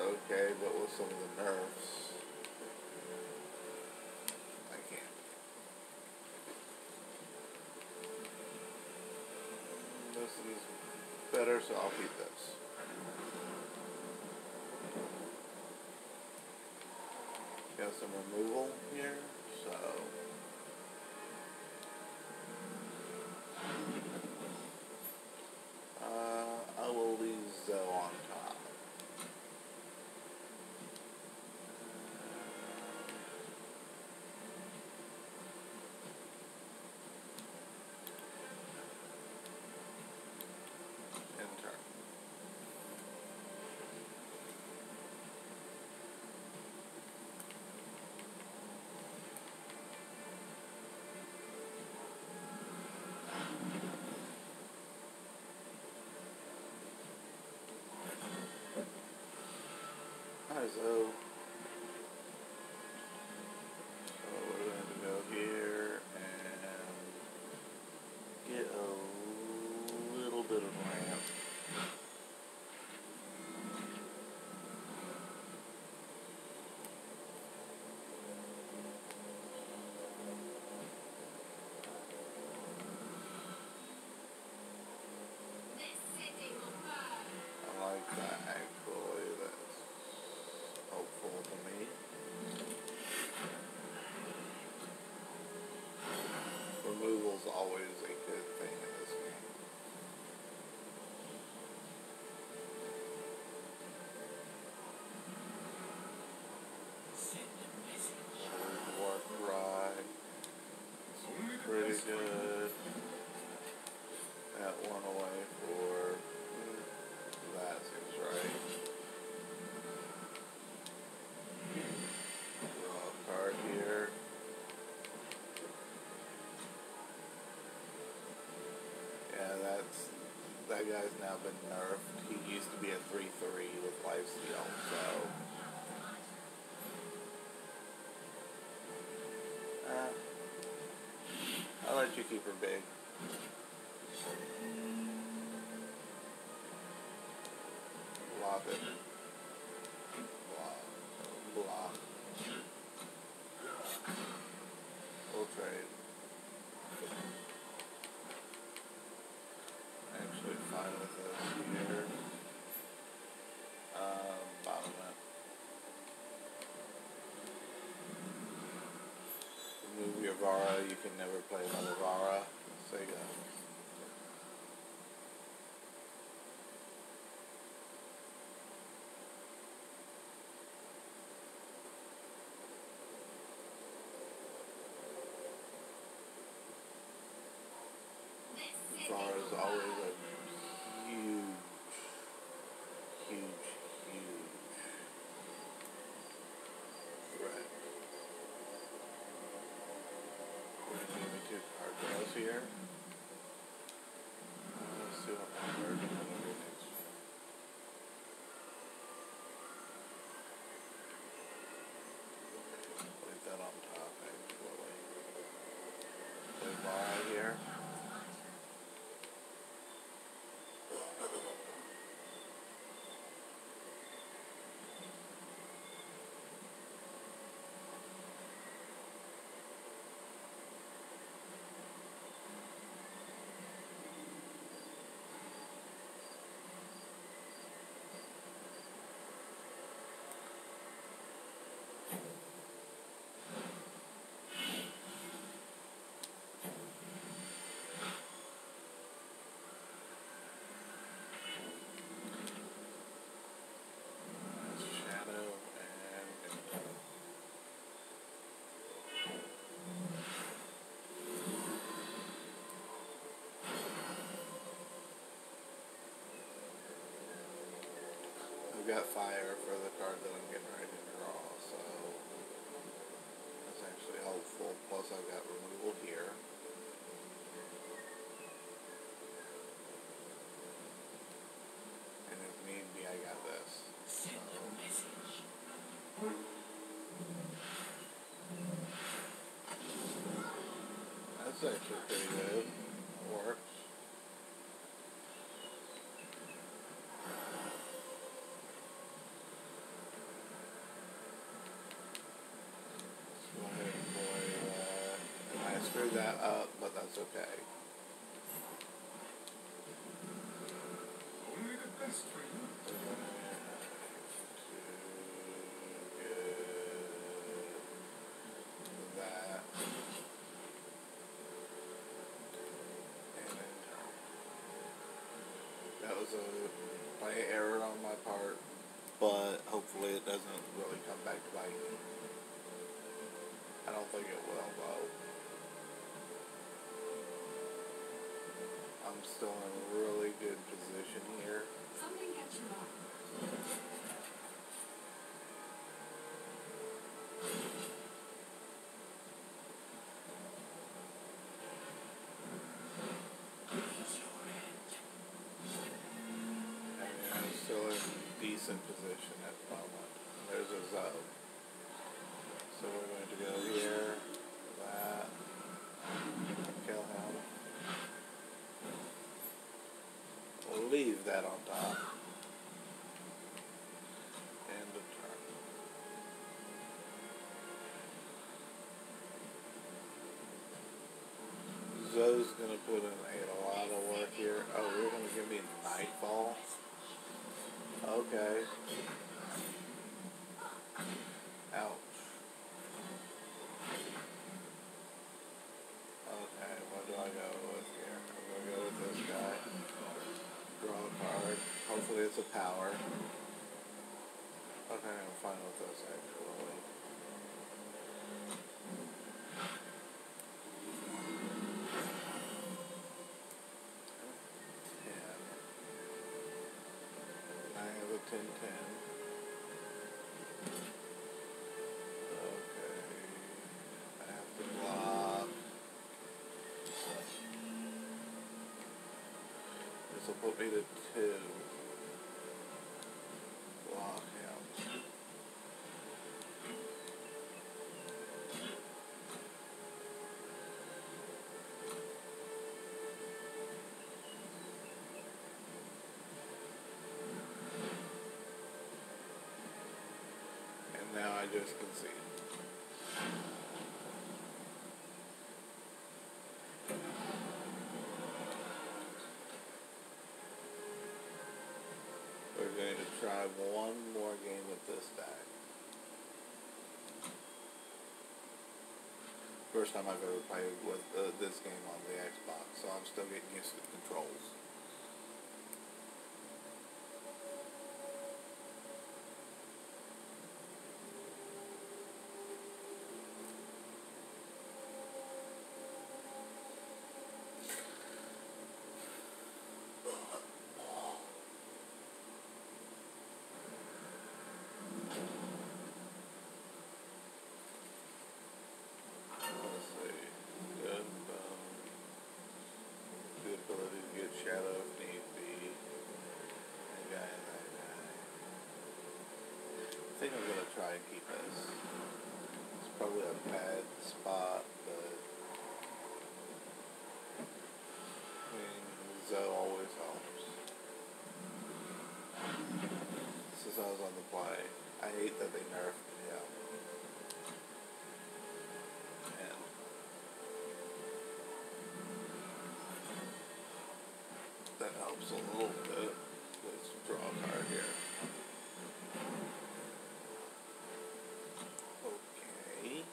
Okay, but with some of the nerves, I can't. This is better, so I'll keep this. Got some removal here, so... So. that guy's now been nerfed. He used to be a 3 3 with lifesteal, so. Uh, I'll let you keep her big. Love it. can never play another Rara Sega. Rara is always got fire for the card that I'm getting ready to draw, so that's actually helpful. Plus I've got removal here. And if need be, I got this. So. That's actually pretty good. That. Screwed that up, but that's okay. Only the best for you. That. That was a play error on my part, but hopefully it doesn't really come back to bite me. I don't think it will though. I'm still in a really good position here. Something catch your eye. I mean, I'm still in decent position at the moment. There's a zone. So we're going to go here, that, kill him. We'll leave that on top. End of turn. Zoe's gonna put in a lot of work here. Oh, we're gonna give me nightfall. Okay. Ouch. Okay, what do I go with here? I'm gonna go with this guy. Draw a card. Hopefully it's a power. Okay, I'm fine with this actually. Ten. I have a ten ten. Okay. I have to block. This will put me to two. Now I just can We're going to try one more game with this bag. First time I've ever played with uh, this game on the Xbox, so I'm still getting used to the controls. Let's see. Good, um, good ability to get shadow if need be. That guy and that guy. I think I'm gonna try and keep this. It's probably a bad spot, but I mean, Zoe always helps. Since I was on the play, I hate that they nerfed him. And that helps a little bit. Let's draw a card here. Okay,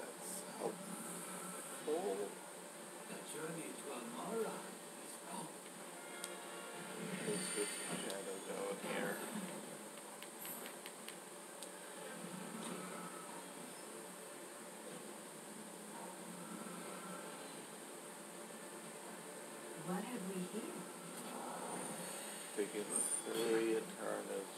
that's helpful. The journey to Amara is long. Let's get some shadow going here. What have we here? Three a is rough.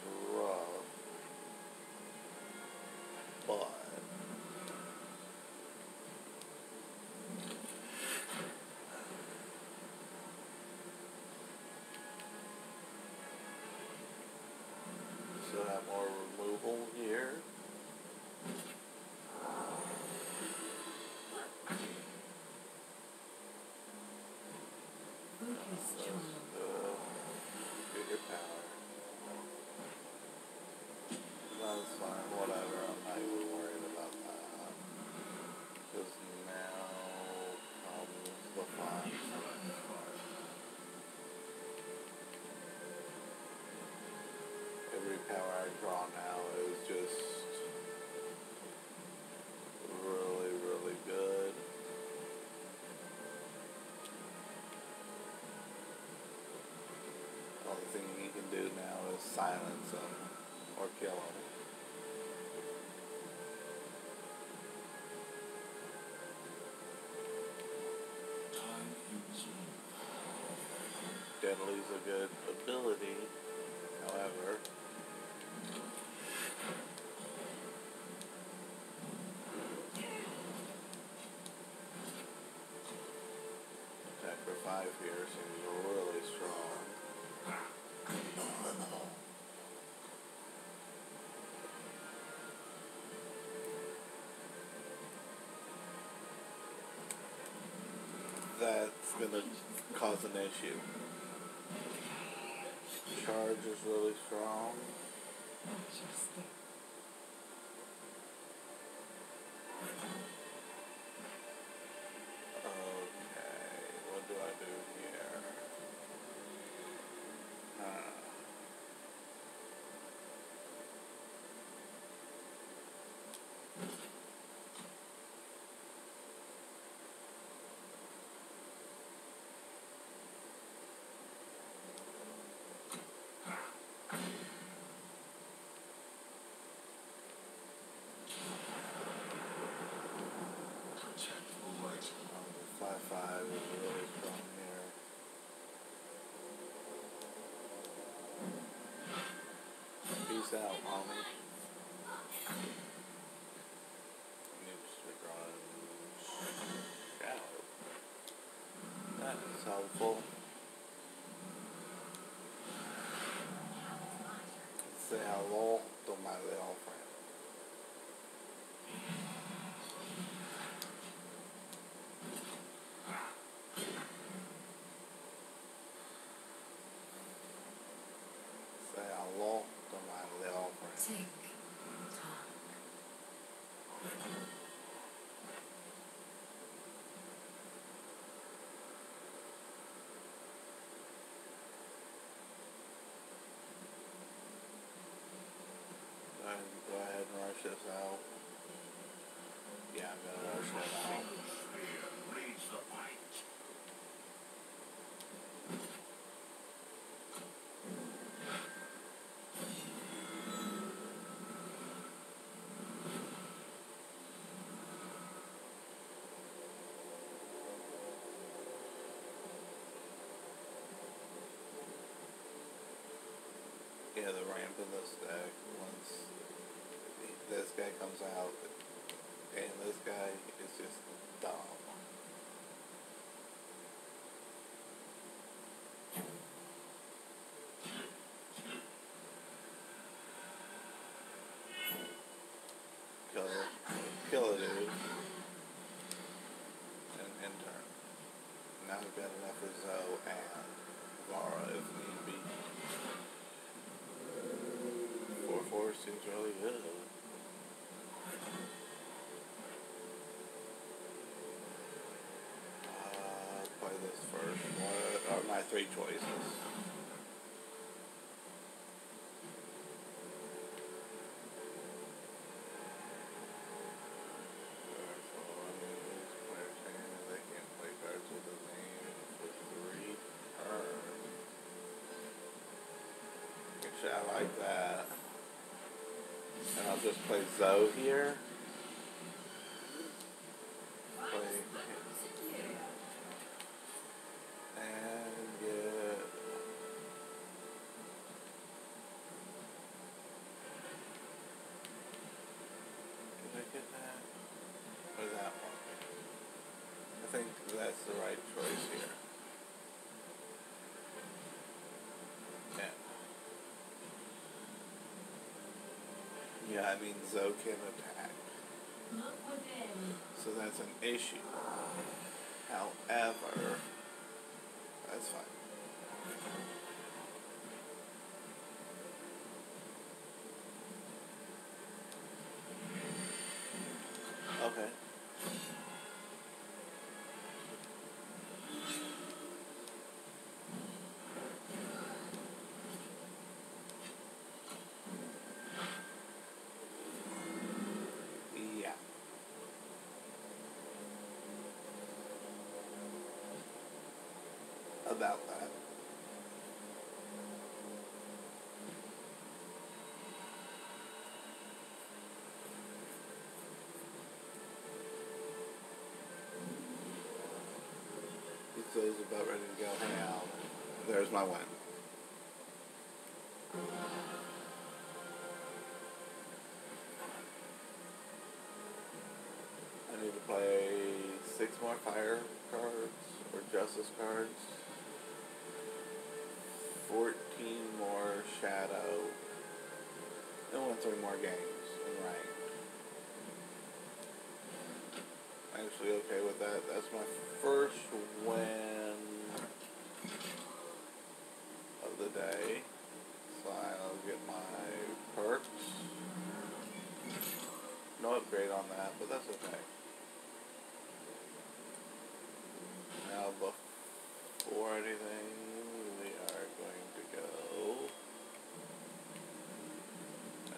silence or kill them. Deadly's a good ability, however. Gonna cause an issue. Charge is really strong. Interesting. Okay, what do I do here? Huh. Um, the five five is really strong here. Peace out, mommy. Needs to run shallow. That is helpful. Say hello to my little friend. Say hello to my little friend. Tick tock. Go ahead, go this out. Yeah, I'm gonna rush it out. Yeah, the ramp in deck, once this guy comes out, and this guy is just dumb. Kill kill it, dude. And intern. Now we've got enough for Zoe and Vara if need be. Four four seems really good. Uh, play this first. What are my three choices? They can play cards with the name for three turns. Actually, I like that. And I'll just play Zoe here. Play. And get. Did I get that? Or that one? I think that's the right choice here. Yeah. Yeah, I mean Zoe can attack. So that's an issue. However, that's fine. Okay. Yeah. About that. About ready to go out. There's my win. I need to play six more fire cards or justice cards. Fourteen more shadow. Then win three more games in rank. Actually okay with that. That's my first win of the day. So I'll get my perks. No upgrade on that, but that's okay. Now before anything, we are going to go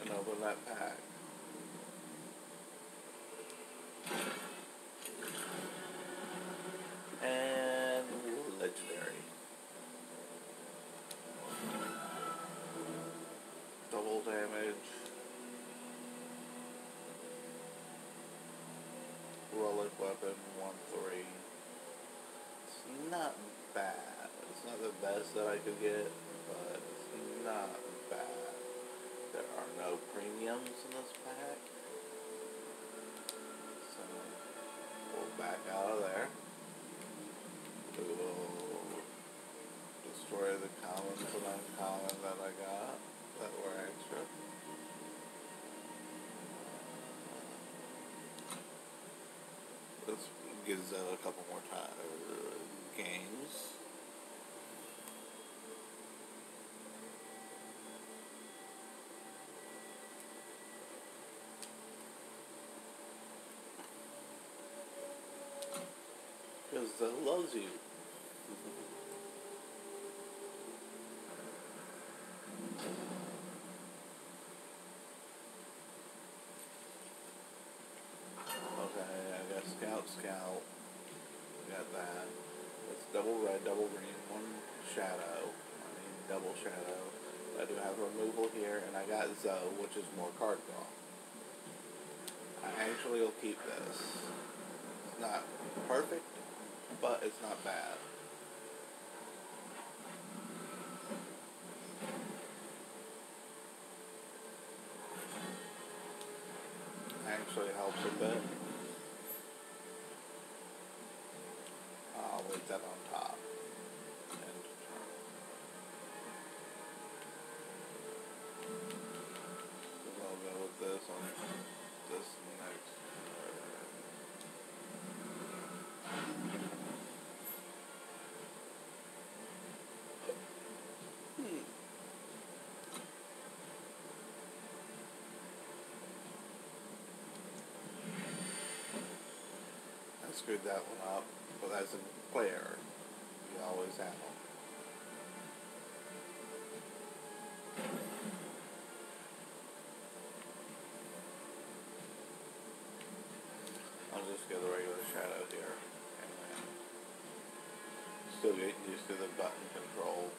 and open that pack. And legendary. Double damage. Relic weapon, 1-3. It's not bad. It's not the best that I could get, but it's not bad. There are no premiums in this pack. So we'll back out of there. We will destroy the commons and uncommon that I got that were extra. Let's give a couple more time uh, games. Because Zoe loves you. Okay, I got Scout Scout. Got that. It's double red, double green, one shadow. I mean, double shadow. I do have removal here, and I got Zoe, which is more card draw. I actually will keep this. It's not perfect, but it's not bad. Actually helps a bit. I'll leave that on top. And turn. So I'll go with this on this next. Hmm. I screwed that one up, but as a player, you always have them. I'll just get the regular shadow here, and then still getting used to the button control.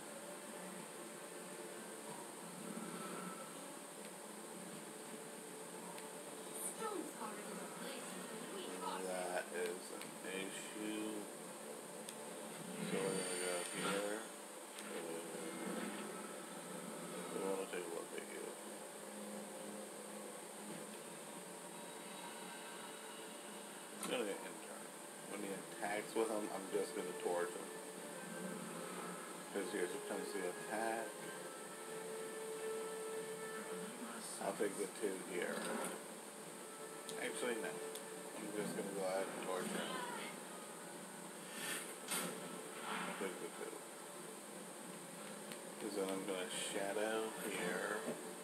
Stone's already replaced the weak box. That is an issue. So we're gonna go here. We wanna take a look at you. I'm gonna get intern. When he with him, I'm just gonna torch him. Cause here's it comes the attack. I'll take the two here. Actually, no. I'm just gonna go ahead and torch him. Take the two. Cause then I'm gonna shadow here.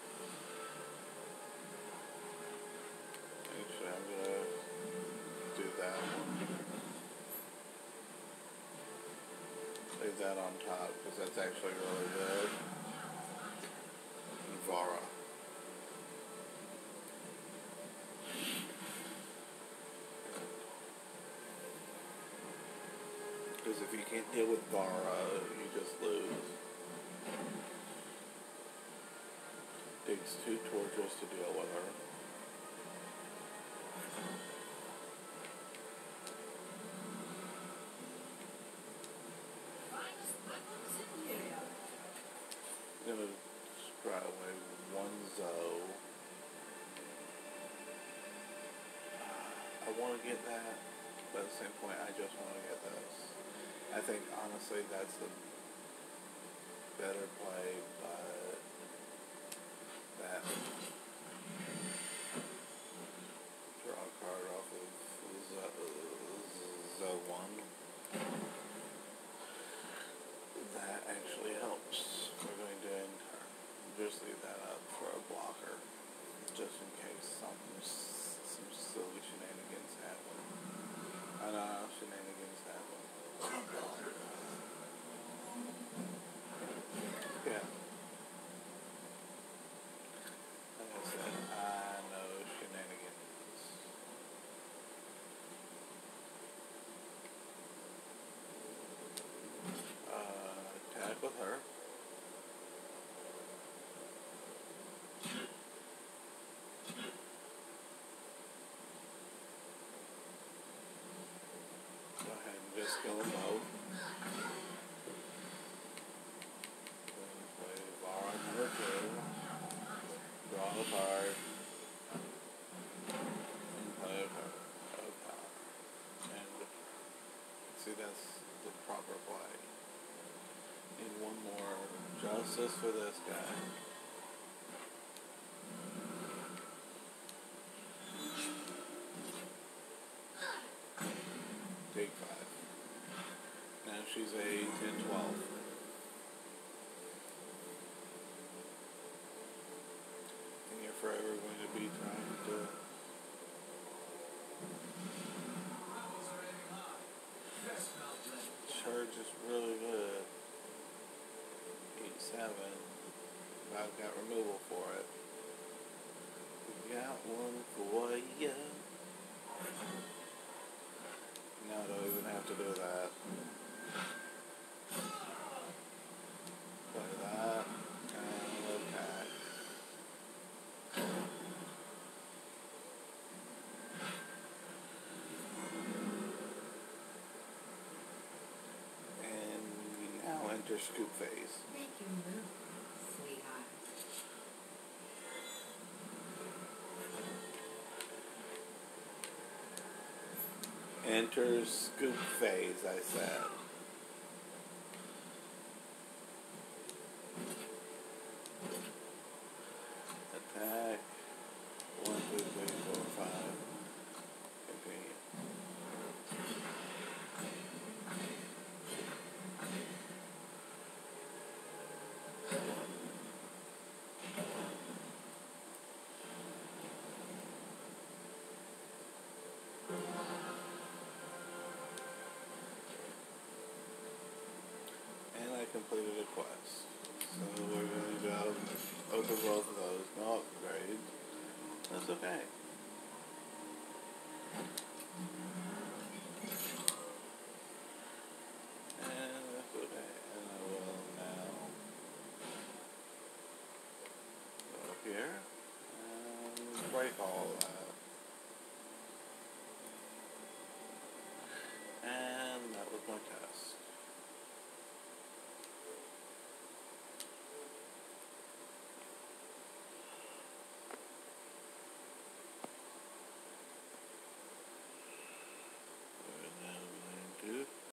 That on top, cause that's actually really good. Vara. Because if you can't deal with Vara, you just lose. Takes two torches to deal with her. Finest weapons in I want to get that, but at the same point, I just want to get this. I honestly, that's the better play, but that draw a card off of Z- Z- one. That actually helps. We're going to enter. Just leave that up for a blocker, just in case something, s- some silly shenanigans happen. I don't know, shenanigans happen. Yeah. Like I said, I know shenanigans. With her. Go ahead and just both. Then play bar number two. Draw a card. And play a card. A. And see that's the proper play. Need one more justice for this guy. Take five. Now she's a 10 12. And you're forever going to be trying to. Charge is really good. 8 7. I've got removal for it. We got one for you. Now I don't even have to do that. Play that and attack. And we now enter scoop phase. Make your Enter scoop phase, I said. of the world of those not upgraded. That's okay.